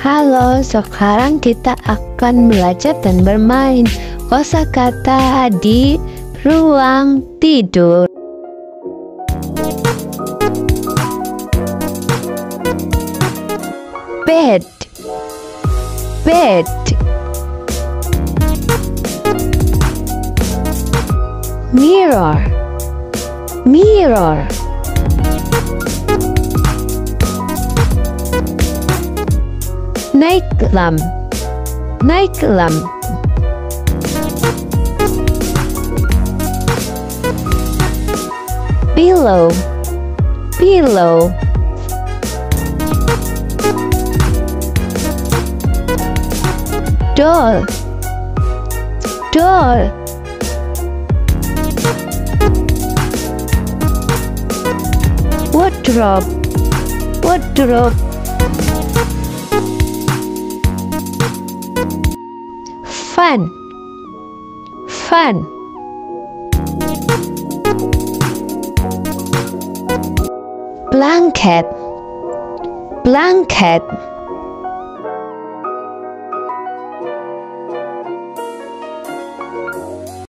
Halo, sekarang kita akan belajar dan bermain kosakata di ruang tidur. Bed, bed. Mirror, mirror. Night lamp, night lamp. Pillow, pillow. Doll, doll. Wardrobe, wardrobe. Fun, fun. Blanket, blanket.